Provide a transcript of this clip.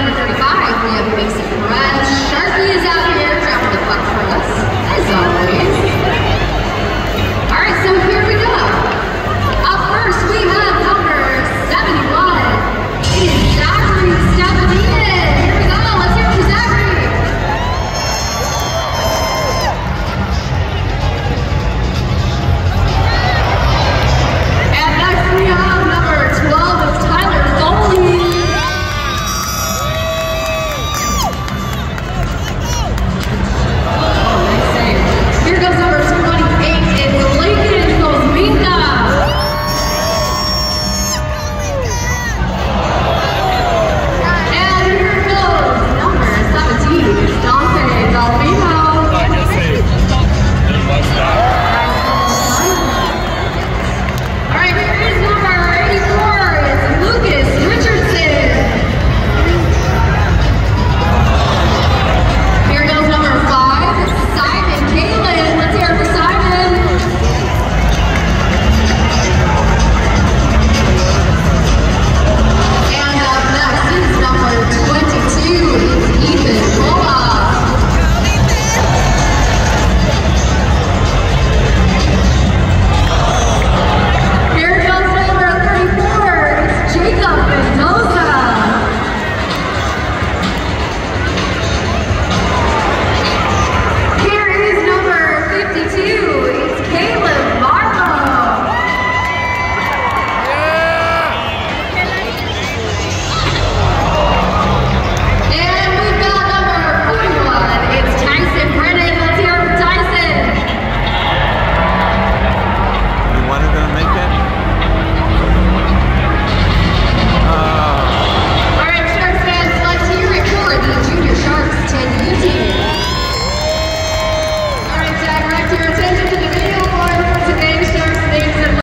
number 35, we have Mason Perez. Sharpie is out